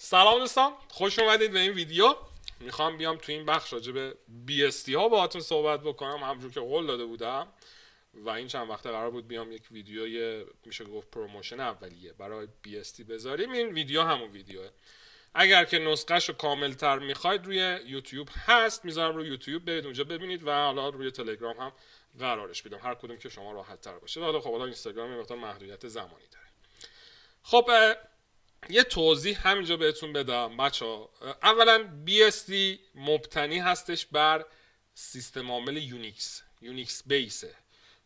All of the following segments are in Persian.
سلام دوستان خوش اومدید به این ویدیو. می‌خوام بیام تو این بخش راجع به BSD ها باهاتون صحبت بکنم. همونجور که قول داده بودم و این چند وقته قرار بود بیام یک ویدیوی میشه گفت promotion اولیه برای BSD بذاریم. این ویدیو همون ویدیوه. اگر که نسخهش رو کاملتر می‌خواید روی یوتیوب هست. می‌ذارم روی یوتیوب برید اونجا ببینید و حالا روی تلگرام هم قرارش بدم هر کدوم که شما راحت تر باشه. حالا خب حالا اینستاگرام یه محدودیت زمانی داره. خب یه توضیح همینجا بهتون بدم بچه ها. اولا BSD مبتنی هستش بر سیستم عامل یونیکس یونیکس base ه.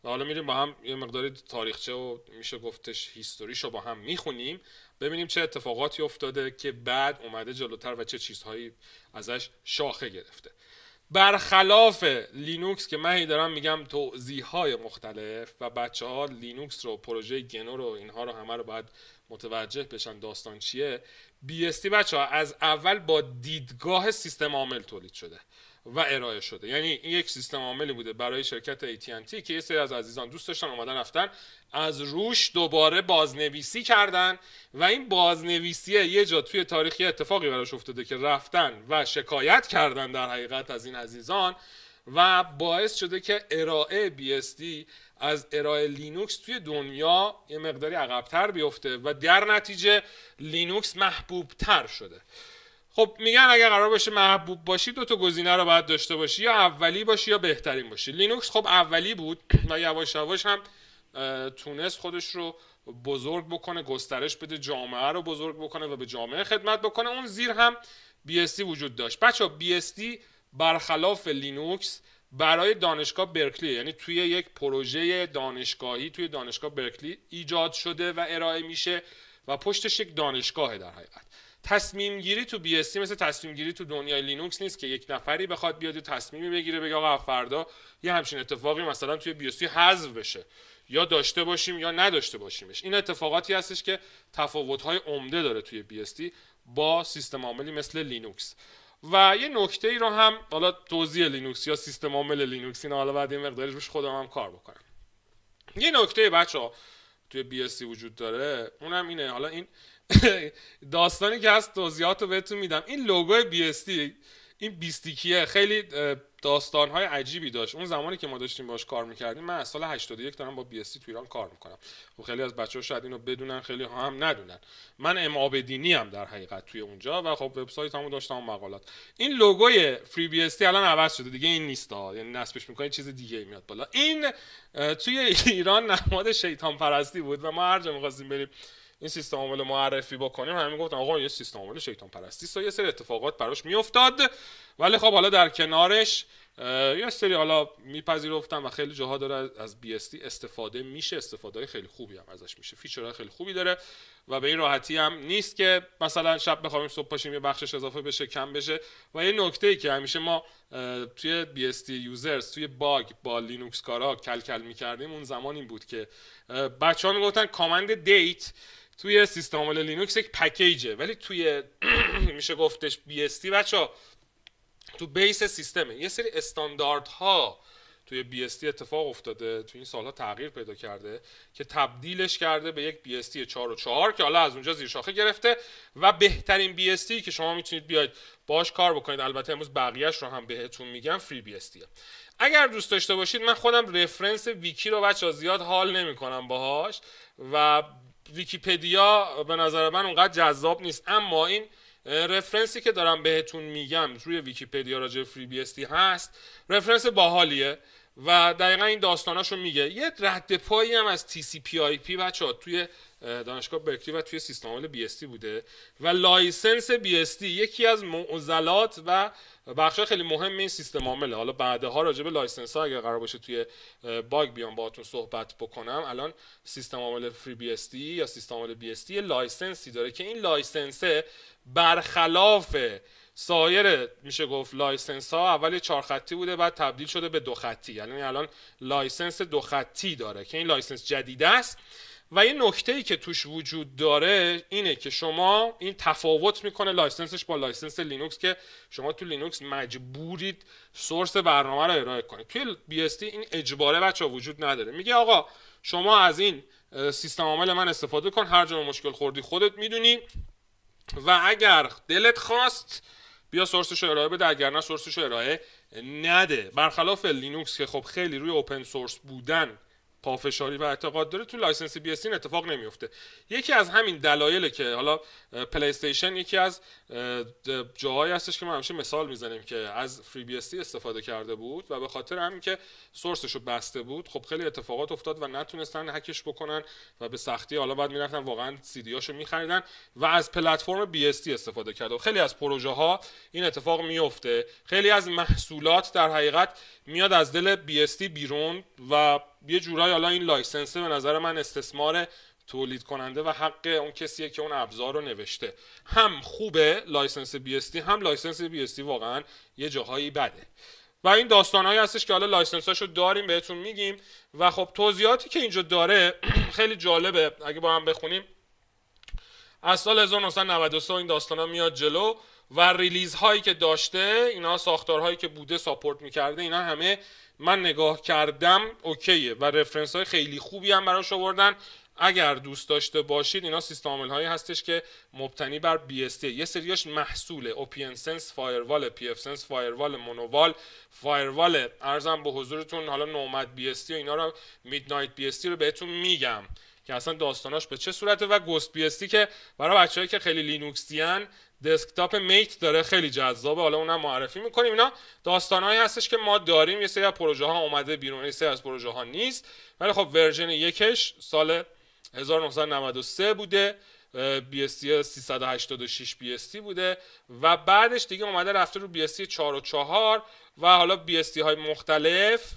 و حالا میریم با هم یه مقداری تاریخچه و میشه گفتش history شو با هم می‌خونیم ببینیم چه اتفاقاتی افتاده که بعد اومده جلوتر و چه چیزهایی ازش شاخه گرفته. برخلاف لینوکس که من دارم میگم توزیع های مختلف و بچه ها لینوکس رو پروژه گنو رو اینها رو همه رو باید متوجه بشن داستان چیه. BST بچه ها از اول با دیدگاه سیستم عامل تولید شده و ارائه شده. یعنی این یک سیستم عاملی بوده برای شرکت AT&T که یه سری از عزیزان دوست داشتن اومدن رفتن از روش دوباره بازنویسی کردن و این بازنویسی یه جا توی تاریخی اتفاقی براش افتاده که رفتن و شکایت کردن در حقیقت از این عزیزان. و باعث شده که ارائه BSD از ارائه لینوکس توی دنیا یه مقداری عقبتر بیفته و در نتیجه لینوکس محبوب تر شده. خب میگن اگر قرار باشه محبوب باشی دو تا گزینه رو باید داشته باشی. یا اولی باشی یا بهترین باشی. لینوکس خب اولی بود و یواش یواش هم تونست خودش رو بزرگ بکنه گسترش بده جامعه رو بزرگ بکنه و به جامعه خدمت بکنه. اون زیر هم BSD وجود داشت. بچه BSD برخلاف لینوکس برای دانشگاه برکلی یعنی توی یک پروژه دانشگاهی توی دانشگاه برکلی ایجاد شده و ارائه میشه و پشتش یک دانشگاهه در حقیقت. تصمیم گیری تو BSD مثل تصمیم گیری تو دنیای لینوکس نیست که یک نفری بخواد بیاد تصمیمی بگیره بگه آقا فردا یه همچین اتفاقی مثلا توی BSD حذف بشه. یا داشته باشیم یا نداشته باشیمش. این اتفاقاتی هستش که تفاوت‌های عمده داره توی BSD با سیستم عاملی مثل لینوکس. و یه نکته ای رو هم حالا توضیح لینوکس یا سیستم عامل لینوکس اینا حالا بعد این مقدارش بهش خودم هم کار بکنم. یه نکته بچه ها توی بی وجود داره اونم اینه. حالا این داستانی که هست توضیحات رو بهتون میدم. این لوگو بی این بیستیکیه. خیلی داستان های عجیبی داشت. اون زمانی که ما داشتیم باش کار می‌کردیم من از سال 81 دارم با بی اس تو ایران کار می‌کنم. و خیلی از بچه ها شاید اینو بدونن خیلی ها هم ندونن. من ام آبدینی هم در حقیقت توی اونجا و خب وبسایت همون داشتم مقالات. این لوگوی FreeBSD الان عوض شده دیگه این نیست ها. یعنی نصبش می‌کنه چیز دیگه میاد بالا. این توی ایران نماد شیطان پرستی بود و ما هر جا می‌خواستیم بریم این سیستم عامل معرفی بکنیم. همین گفتن آقا یه سیستم عامل شیطان پرستی و یه سری اتفاقات براش میافتاد. ولی خب حالا در کنارش یه سری حالا میپذیرفتن و خیلی جاها داره از BSD استفاده میشه استفاده خیلی خوبی هم ازش میشه feature های خیلی خوبی داره و به این راحتی هم نیست که مثلا شب بخوایم صبح پاشیم یه بخشش اضافه بشه کم بشه و یه نکته ای که همیشه ما توی BSD users توی BUG با لینوکس کارا کل کل می‌کردیم اون زمان این بود که بچه ها می‌گفتن command date توی سیستم عامل لینوکس یک package ه ولی توی میشه گفتش BSD بچه تو base system ه. یه سری استانداردها توی BSD اتفاق افتاده توی این سالها تغییر پیدا کرده که تبدیلش کرده به یک BSD 4 و 4 که حالا از اونجا زیر شاخه گرفته و بهترین BSD که شما می‌تونید بیاید باش کار بکنید. البته امروز بقیهش رو هم بهتون میگم FreeBSD اگر دوست داشته باشید من خودم reference ویکی رو بچه زیاد حال نمی‌کنم باهاش و ویکیپدیا به نظر من اونقدر جذاب نیست. اما این reference ی که دارم بهتون میگم روی ویکیپدیا راجع FreeBSD هست reference باحالیه و دقیقا این داستاناشو میگه. یه رد پایی هم از تی سی پی آی پی بچه توی دانشگاه برکلی و توی سیستم عامل BSD بوده و license BSD یکی از معضلات و بخش خیلی مهم این سیستم عامله. حالا بعدها راجع به license ها اگر قرار باشه توی باگ بیام باهاتون صحبت بکنم. الان سیستم عامل FreeBSD یا سیستم عامل BSD license ی داره که این license برخلاف سایر میشه گفت license ها اول چهار خطی بوده بعد تبدیل شده به دو خطی. یعنی الان license دو خطی داره که این license جدید است. و یه نکته ای که توش وجود داره اینه که شما این تفاوت می‌کنه license ش با license لینوکس که شما تو لینوکس مجبورید source برنامه رو ارائه کنید. توی BSD این اجباره بچه‌ها وجود نداره. میگه آقا شما از این سیستم عامل من استفاده کن. هر جا مشکل خوردی خودت می‌دونی. و اگر دلت خواست بیا source ش ارائه بده. اگر نه source ش ارائه نده. برخلاف لینوکس که خب خیلی روی open source بودن پافشاری و اعتقاد داره تو license BSD این اتفاق نمیفته. یکی از همین دلایله که حالا پلی استیشن یکی از جاهایی هستش که ما همیشه مثال می‌زنیم که از FreeBSD استفاده کرده بود و به خاطر همین که source ش رو بسته بود خب خیلی اتفاقات افتاد و نتونستن هکش بکنن و به سختی حالا بعد می‌رفتن واقعا سی دی هاشو میخریدن و از platform BSD استفاده کرده خیلی از پروژه ها این اتفاق میفته خیلی از محصولات در حقیقت میاد از دل BSD بیرون و یه جورایی حالا این license ه به نظر من استثمار تولید کننده و حق اون کسیه که اون ابزار رو نوشته. هم خوبه license BSD هم license BSD واقعا یه جاهایی بده. و این داستانهایی هستش که حالا license اشو داریم بهتون میگیم و خب توضیحاتی که اینجا داره خیلی جالبه. اگه با هم بخونیم. از سال 1993 این داستان ها میاد جلو. و release هایی که داشته اینا ساختارهایی که بوده support می‌کرده اینا همه من نگاه کردم okay ه و reference های خیلی خوبی هم براش آوردن. اگر دوست داشته باشید اینا سیستم عامل هایی هستش که مبتنی بر BSD یه سریاش محصول OPNsense فایروال pfSense فایروال m0n0wall فایروال ارزم به حضورتون حالا نومد BST و اینا رو میدنایت BST رو بهتون میگم. که اصلا داستاناش به چه صورته و گوست BST که برای بچههایی که خیلی لینوکسیان دسکتاپ میت داره خیلی جذابه. حالا اونم معرفی می‌کنیم. اینا داستانهایی هستش که ما داریم. یه سری از پروژه ها اومده بیرون یه سری از پروژه ها نیست. ولی خب ورژن یکش سال 1993 بوده. BST 386 BST بوده. و بعدش دیگه اومده رفته رو BST 4 و 4 و حالا BST های مختلف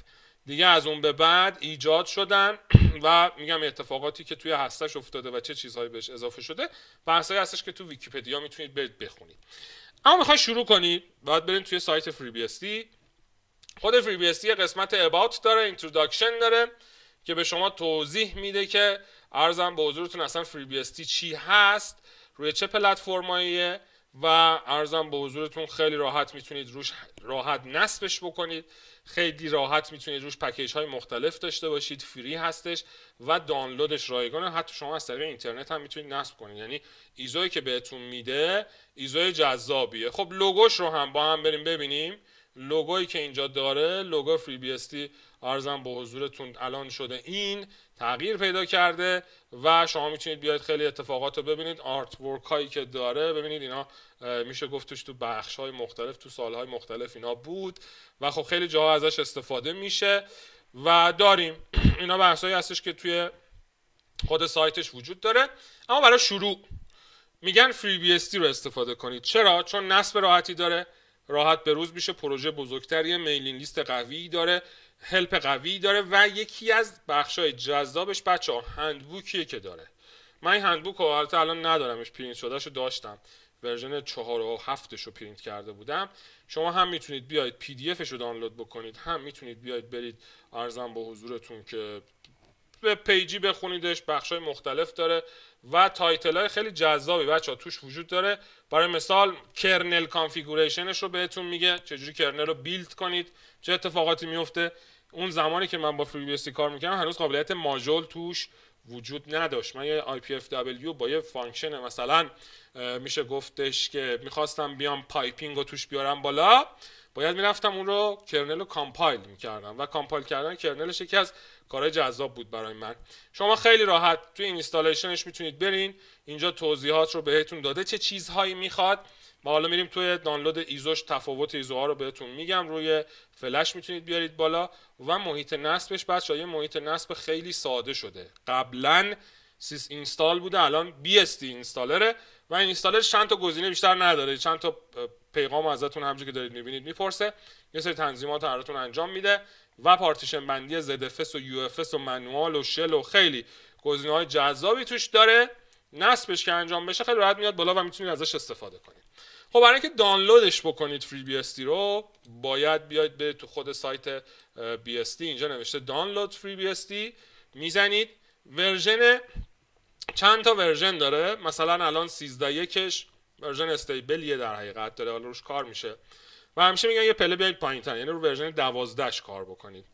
دیگه از اون به بعد ایجاد شدن و میگم اتفاقاتی که توی هستش افتاده و چه چیزهایی بهش اضافه شده بحثایی هستش که تو ویکیپدیا می‌تونید برید بخونید. اما می‌خوای شروع کنید باید برید توی سایت FreeBSD. خود FreeBSD قسمت about داره introduction داره که به شما توضیح میده که ارزم به حضورتون اصلا FreeBSD چی هست روی چه پلتفرماییه و ارزم به حضورتون خیلی راحت می‌تونید روش راحت نصبش بکنید. خیلی راحت می‌تونید روش پکیج های مختلف داشته باشید. فری هستش و دانلودش رایگانه. حتی شما از طریق اینترنت هم می‌تونید نصب کنید. یعنی ایزوی که بهتون میده ایزوی جذابیه. خب لوگوش رو هم با هم بریم ببینیم. لوگویی که اینجا داره لوگو فری بی ارزم به حضورتون الان شده این تغییر پیدا کرده و شما می‌تونید بیاید خیلی اتفاقات رو ببینید. آرت ورک هایی که داره ببینید اینا میشه گفتش تو بخش های مختلف تو سال های مختلف اینا بود و خب خیلی جاها ازش استفاده میشه و داریم. اینا بحث هستش که توی خود سایتش وجود داره. اما برای شروع میگن فری بی رو استفاده کنید. چرا؟ چون نصب راحتی داره راحت به روز میشه پروژه بزرگتری میلینگ لیست قوی داره. help قوی داره و یکی از های جذابش بچه ها handbook یه که داره. من این handbook رو الان ندارمش پرینت شده‌شو داشتم. version 4 و 7 رو پرینت کرده بودم. شما هم می‌تونید بیاید PDF رو دانلود بکنید. هم می‌تونید بیاید برید عرضم به حضورتون که به پیجی بخونیدش. های مختلف داره و title های خیلی جذابی بچه‌ها توش وجود داره. برای مثال kernel configuration ش رو بهتون میگه. چجوری kernel رو build کنید. چه اتفاقاتی میفته اون زمانی که من با FreeBSD کار می‌کنم هنوز قابلیت ماژول توش وجود نداشت. من یه IPFW با یه function مثلا میشه گفتش که می‌خواستم بیام piping رو توش بیارم بالا. باید می‌رفتم اون رو kernel رو compile می‌کردم. و compile کردن kernel ش یکی از کارهای جذاب بود برای من. شما خیلی راحت توی installation ش می‌تونید برین. اینجا توضیحات رو بهتون داده چه چیزهایی می‌خواد. ما حالا میریم توی دانلود ISO ش تفاوت ISO ها رو بهتون میگم. روی فلش می‌تونید بیارید بالا و محیط نصبش بچه‌ها یه محیط نصب خیلی ساده شده. قبلا sysinstall بوده الان bsdinstaller ه و این installer چند تا گزینه بیشتر نداره. چند تا پیغام ازتون همونجوری که دارید می‌بینید می‌پرسه. یه سری تنظیمات براتون انجام میده و پارتیشن بندی ZFS و UFS و manual و shell و خیلی گزینه های جذابی توش داره. نصبش که انجام بشه خیلی راحت میاد بالا و می‌تونید ازش استفاده کنید. خب برای اینکه دانلودش بکنید FreeBSD رو باید بیاید به تو خود سایت BSD اینجا نوشته دانلود FreeBSD می‌زنید. version چند تا version داره؟ مثلا الان 13 یکش version stable یه در حقیقت. داره حالا روش کار میشه. و همیشه میگن یه پله بیاید پایین تر یعنی رو version 12 کار بکنید.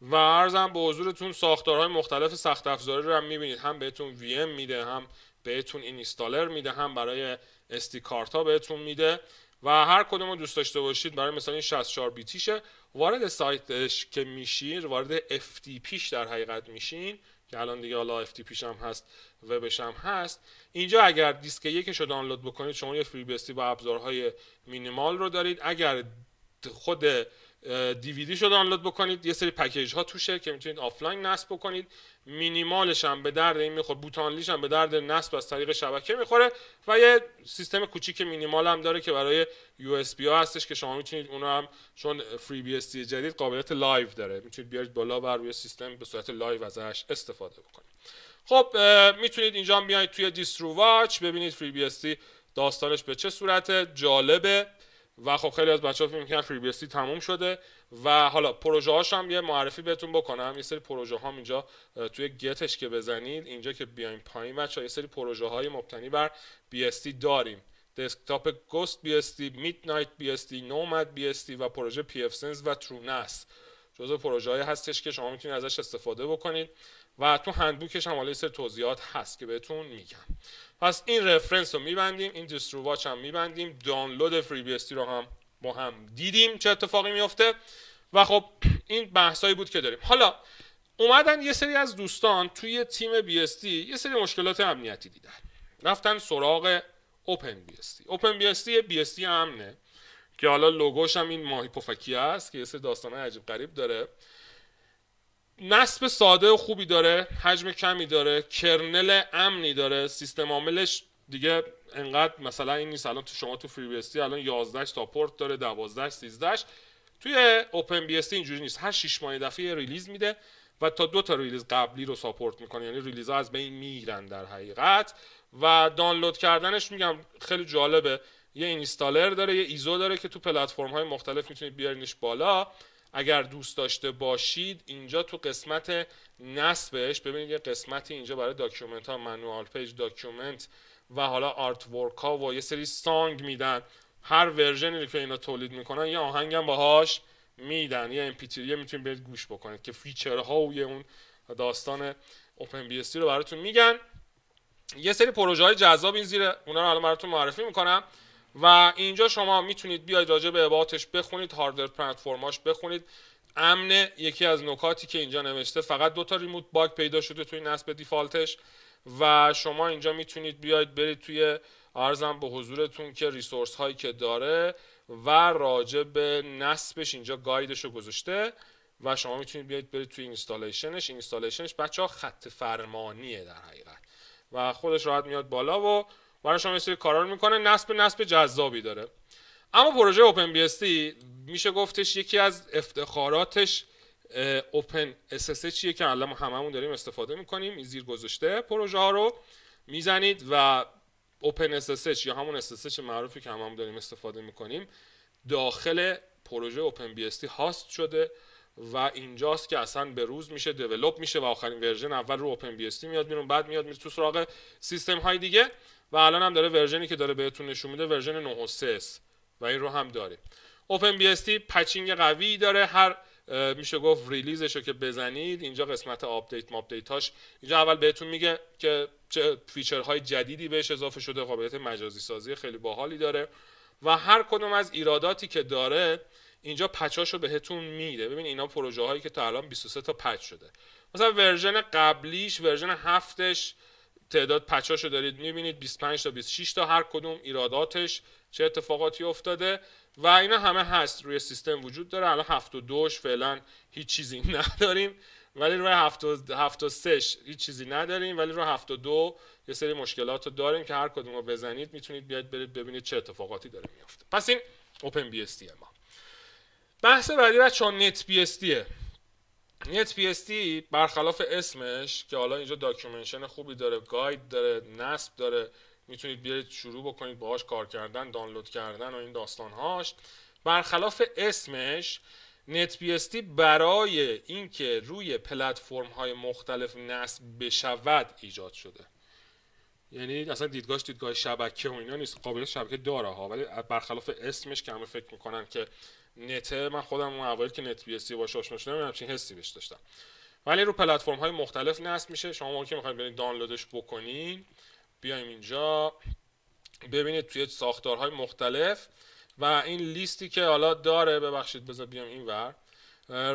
و عرضم به حضورتون ساختارهای مختلف سخت افزاری رو هم می‌بینید. هم بهتون VM میده هم بهتون این installer میده هم برای SD card ها بهتون میده و هر کدوم رو دوست داشته باشید برای مثلا این 64 بیتیشه. وارد سایتش که میشین وارد FTP ش در حقیقت میشین که الان دیگه حالا FTP ش هم هست وبش هم هست. اینجا اگر دیسک یکش رو دانلود بکنید شما یه BSD با ابزارهای مینیمال رو دارید. اگر خود دیویدی شو دانلود بکنید. یه سری package ها توشه که می‌تونید آفلاین نصب بکنید. مینیمالش هم به درد این می‌خوره. boot only ش هم به درد نصب از طریق شبکه می‌خوره و یه سیستم کوچیک مینیمال هم داره که برای USB ها هستش که شما می‌تونید اونو هم چون FreeBSD جدید قابلیت live داره. می‌تونید بیارید بالا و روی سیستم به صورت live ازش استفاده بکنید. خب می‌تونید اینجا بیاید توی DistroWatch ببینید FreeBSD داستانش به چه صورت جالبه. و خب خیلی از بچه‌ها فکر می‌کنن FreeBSD تموم شده و حالا پروژه هاش هم یه معرفی بهتون بکنم. یه سری پروژه ها اینجا توی گیتش که بزنید اینجا که بیایم پایین بچه‌ها یه سری پروژه های مبتنی بر BSD داریم. دسکتاپ BSD MidnightBSD NomadBSD و پروژه pfSense و TrueNAS جزو پروژه هستش که شما می‌تونید ازش استفاده بکنید. و تو handbook ش هم حالا سری توضیحات هست که بهتون میگم. پس این reference رو میبندیم این DistroWatch هم میبندیم دانلود FreeBSD رو هم با هم دیدیم چه اتفاقی میفته و خب این بحثایی بود که داریم. حالا اومدن یه سری از دوستان توی تیم BSD یه سری مشکلات امنیتی دیدن. رفتن سراغ اوپن بی اس تی اوپن بی اس تی بی اس امنه که حالا لوگوش هم این ماهی پفکی است که یه سری داستانه عجیب غریب داره. نصب ساده و خوبی داره حجم کمی داره kernel امنی داره سیستم عاملش دیگه انقدر مثلا این نیست. الان تو شما تو BSD الان 11 support داره 12 13 توی OpenBSD اینجوری نیست. هر 6 ماه دفعه release میده و تا دو تا release قبلی رو support می‌کنه. یعنی release ها از بین میرن در حقیقت. و دانلود کردنش میگم خیلی جالبه. یه installer داره یه ISO داره که تو پلتفرم های مختلف می‌تونید بیارینش بالا. اگر دوست داشته باشید اینجا تو قسمت نصبش ببینید یه قسمتی اینجا برای document ها manual page document و حالا artwork ها و یه سری song میدن. هر version ی که اینا تولید می‌کنن یه آهنگم باهاش میدن. یه MP می‌تونید برید گوش بکنید که feature ها و یه اون داستان OpenBSD رو براتون میگن. یه سری پروژه های جذاب این زیر اونا رو الان براتون معرفی می‌کنم. و اینجا شما می‌تونید بیاید راجع به about ش بخونید hardware platform اش بخونید. امن یکی از نکاتی که اینجا نوشته فقط دو تا remote bug پیدا شده توی نصب default ش و شما اینجا می‌تونید بیاید برید توی عرضم به حضورتون که resource هایی که داره و راجع به نصبش اینجا guide ش رو گذاشته و شما می‌تونید بیاید برید توی installation ش. installation ش بچه ها خط فرمانیه در حقیقت و خودش راحت میاد بالا و برای شما یه کارا رو می‌کنه نصب نصب جذابی داره. اما پروژه OpenBSD میشه گفتش یکی از افتخاراتش OpenSSH یه که الان هممون داریم استفاده می‌کنیم زیر گذاشته پروژه ها رو می‌زنید و OpenSSH یا همون SSH معروفی که هممون داریم استفاده می‌کنیم داخل پروژه OpenBSD host شده و اینجاست که اصلا به روز میشه develop میشه و آخرین version اول رو OpenBSD میاد میره اون بعد میاد میره تو سراغ سیستم های دیگه. و الان هم داره version ی که داره بهتون نشون میده version 9.3 و این رو هم داره. OpenBSD patching قوی داره هر میشه گفت release ش رو که بزنید اینجا قسمت update ماپدیت هاش اینجا اول بهتون میگه که چه feature های جدیدی بهش اضافه شده قابلیت مجازی سازی خیلی باحالی داره. و هر کدوم از ایراداتی که داره اینجا patch اشو بهتون میده. ببین اینا پروژه هایی که تا الان 23 تا patch شده. مثلا version قبلیش version هفتش تعداد patch اشو دارید می‌بینید 25 تا 26 تا هر کدوم ایراداتش چه اتفاقاتی افتاده و اینا همه هست روی سیستم وجود داره. الان 72 فعلا هیچ چیزی نداریم ولی روی 73 هیچ چیزی نداریم ولی روی 72 یه سری مشکلات داریم که هر کدوم رو بزنید می‌تونید بیاید برید ببینید چه اتفاقاتی داره میفته پس این OpenBSD ما. بحث بعدی بچه‌ها نت بی اس نت پی اس برخلاف اسمش که حالا اینجا documentation خوبی داره guide داره نصب داره می‌تونید بیارید شروع بکنید باهاش کار کردن دانلود کردن و این داستانهاش. برخلاف اسمش NetBSD برای اینکه روی پلتفرم های مختلف نصب بشود ایجاد شده. یعنی اصلا دیدگاهش دیدگاه شبکه و اینا نیست. قابل شبکه داره ها ولی برخلاف اسمش که همه فکر می‌کنن که net ه من خودم اون اوایل که NetBSD باهاش آشنا شدم همچین حسی بهش داشتم. ولی رو پلتفرم های مختلف نصب میشه. شما که می‌خواید برید دانلودش بکنین. بیایم اینجا. ببینید توی ساختارهای مختلف. و این لیستی که حالا داره ببخشید بذار بیام این ور.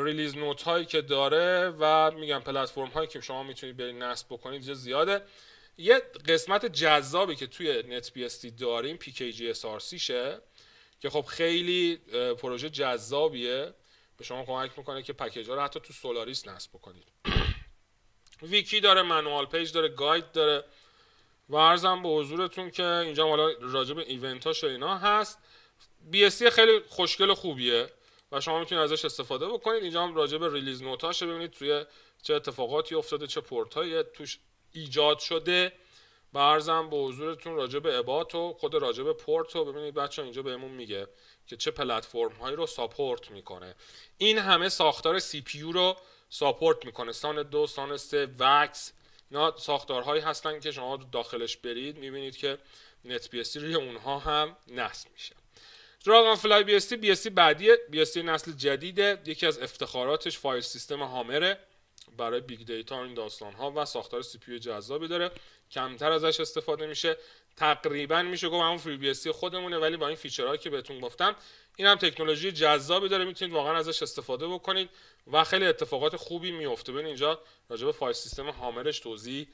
release note هایی که داره و میگم پلتفرم هایی که شما می‌تونید برید نصب بکنید زیاده. یه قسمت جذابی که توی NetBSD داریم pkg شه که خب خیلی پروژه جذابیه. به شما کمک می‌کنه که package ها رو حتی تو Solaris نصب بکنید. wiki داره manual page داره guide داره. و عرضم به حضورتون که اینجا حالا راجع به event ها اینا هست. BSD خیلی خوشگل خوبیه و شما می‌تونید ازش استفاده بکنید. اینجا هم راجع به release note اش ببینید توی چه اتفاقاتی افتاده چه پورت توش ایجاد شده. و عرضم به حضورتون راجع به about و خود راجع به پورت رو ببینید بچه اینجا بهمون میگه که چه پلتفرم هایی رو support می‌کنه. این همه ساختار CPU رو support می‌کنه. Sun دو Sun سه VAX اینا ساختارهایی هستن که شما داخلش برید می‌بینید که NetBSD روی اونها هم نصب میشه. DragonFly BSD بعدیه. BSD نسل جدیده. یکی از افتخاراتش file system HAMMER ه. برای big data این داستان ها و ساختار CP جذابی داره. کمتر ازش استفاده میشه. تقریبا میشه گفت همون FreeBSD خودمونه ولی با این feature هایی که بهتون گفتم این هم تکنولوژی جذابی داره. می‌تونید واقعا ازش استفاده بکنید و خیلی اتفاقات خوبی میفته. ببین اینجا راجع به file system HAMMER ش توضیح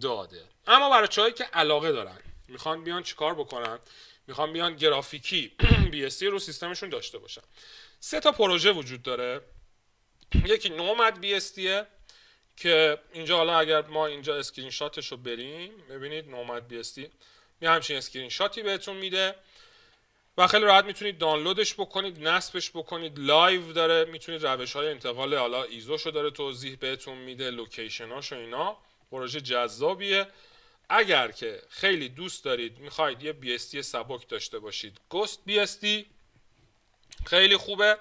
داده. اما برای کسایی که علاقه دارن می‌خوان بیان چیکار بکنن؟ می‌خوان بیان گرافیکی BSD رو سیستمشون داشته باشن. سه تا پروژه وجود داره. یکی NomadBSD که اینجا حالا اگر ما اینجا اسکرین شاتش رو بریم ببینید NomadBSD یه همچین اسکرین شاتی بهتون میده و خیلی راحت می‌تونید دانلودش بکنید نصبش بکنید live داره می‌تونید روش های انتقال حالا ISO شو داره توضیح بهتون میده location اش و اینا پروژه جذابیه. اگر که خیلی دوست دارید می‌خواید یه BSD سبک داشته باشید GhostBSD خیلی خوبه.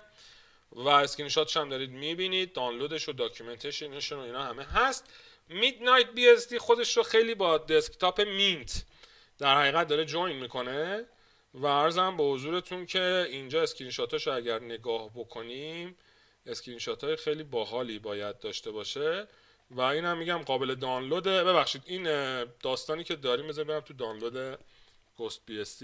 و اسکرین شاتش هم دارید می‌بینید دانلودش و documentation ش و اینا همه هست. MidnightBSD خودش رو خیلی با desktop Mint در حقیقت داره join می‌کنه و عرضم به حضورتون که اینجا اسکرین شاتش رو اگر نگاه بکنیم اسکرین شات های خیلی باحالی باید داشته باشه و این هم میگم قابل دانلوده. ببخشید این داستانی که داریم بذار برم تو دانلود GhostBSD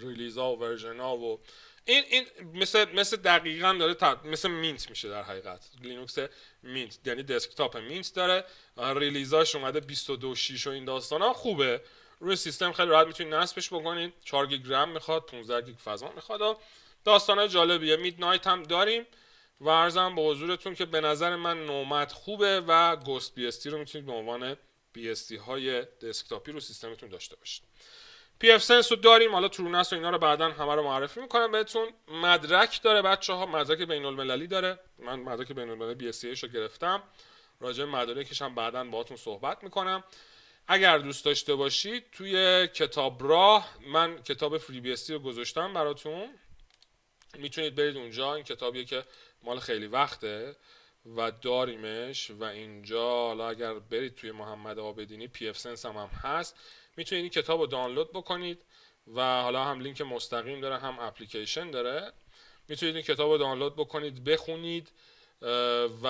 release ها و version ها و این این مثل مثل دقیقا داره مثل Mint میشه در حقیقت. Linux Mint یعنی desktop Mint داره. release اش اومده 22 6 و این داستان ها. خوبه. روی سیستم خیلی راحت می‌تونید نصبش بکنید. 4 گیگ رم می‌خواد 15 گیگ فضا می‌خواد. داستان جالبیه. Midnight هم داریم. و عرضم به حضورتون که به نظر من Nomad خوبه و GhostBSD رو می‌تونید به عنوان BSD های desktop ی رو سیستمتون داشته باشید. pfSense رو داریم. حالا TrueNAS و اینا رو بعدا همه رو معرفی می‌کنم بهتون. مدرک داره بچه ها مدرک بین المللی داره. من مدرک بین المللی BSD رو گرفتم. راجع مدارکش هم بعدا باهاتون صحبت می‌کنم. اگر دوست داشته باشید توی کتاب راه من کتاب FreeBSD رو گذاشتم براتون. می‌تونید برید اونجا. این کتابیه که مال خیلی وقته و داریمش و اینجا. حالا اگر برید توی محمد عابدینی pfSense هم, هم هست. می‌تونید این کتاب رو دانلود بکنید و حالا هم لینک مستقیم داره هم اپلیکیشن داره. می‌تونید این کتاب رو دانلود بکنید بخونید و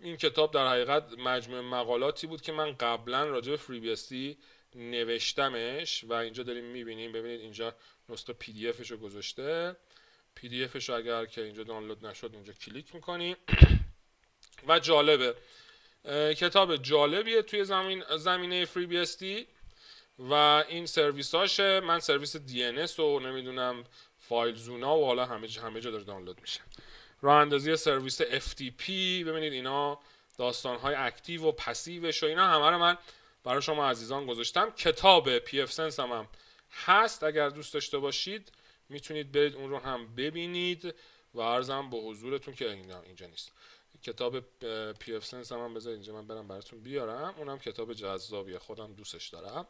این کتاب در حقیقت مجموعه مقالاتی بود که من قبلا راجع به Free نوشتمش و اینجا داریم می‌بینیم. ببینید اینجا نسخه PDF ش رو گذاشته. پی دی افش اگر که اینجا دانلود نشد اینجا کلیک می‌کنیم. و جالبه. کتاب جالبیه توی زمین زمینه فری بی و این سرویس هاشه من سرویس دی و نمی‌دونم فایل زونا و حالا همه جا, همه جا داره دانلود میشه. راه اندازی سرویس FTP ببینید اینا داستان های اکتیو و پسیوش و اینا همه رو من برای شما عزیزان گذاشتم. کتاب پی اف سنس هم, هم هست اگر دوست داشته باشید می‌تونید برید اون رو هم ببینید و عرضم به حضورتون که اینجا نیست. کتاب پی اف سنس هم, هم بذارید اینجا من برم براتون بیارم. اونم کتاب جذابیه خودم دوستش دارم.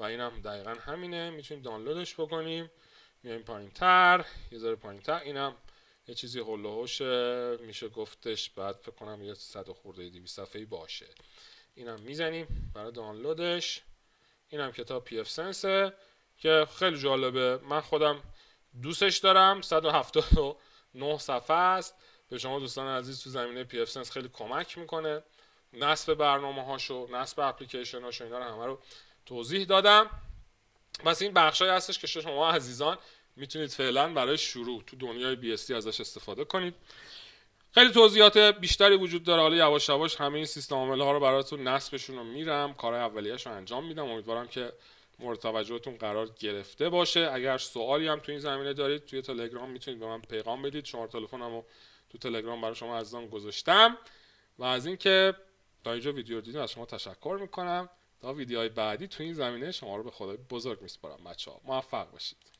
و اینم دقیقا همینه. می‌تونید دانلودش بکنیم. میایم پایین تر. یه ذره پایین تر. اینم یه چیزی هلوهوش میشه گفتش بعد فکر کنم یه صد خورده دیوی صفحه باشه. اینم می‌زنیم برای دانلودش. اینم کتاب pfSense ه که خیلی جالبه. من خودم دوستش دارم. 179 صفحه است. به شما دوستان عزیز تو زمینه pfSense خیلی کمک می‌کنه. نصب برنامه هاشو نصب اپلیکیشن هاشو اینا رو همه رو توضیح دادم. پس این بخشای هستش که شما عزیزان می‌تونید فعلا برای شروع تو دنیای BSD ازش استفاده کنید. خیلی توضیحات بیشتری وجود داره. حالا یواش یواش همه این سیستم عامل ها رو براتون نصبشون رو میرم. کارهای اولیه‌اش رو انجام میدم. امیدوارم که مورد توجهتون قرار گرفته باشه. اگر سوالی هم تو این زمینه دارید توی تلگرام می‌تونید به من پیغام بدید. شماره تلفنمو تو تلگرام برای شما عزیزان گذاشتم. و از اینکه تا اینجا ویدیو دیدین از شما تشکر می‌کنم. تا ویدیوهای بعدی تو این زمینه شما رو به خدای بزرگ میسپارم بچه ها موفق باشید.